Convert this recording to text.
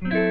Mm-hmm.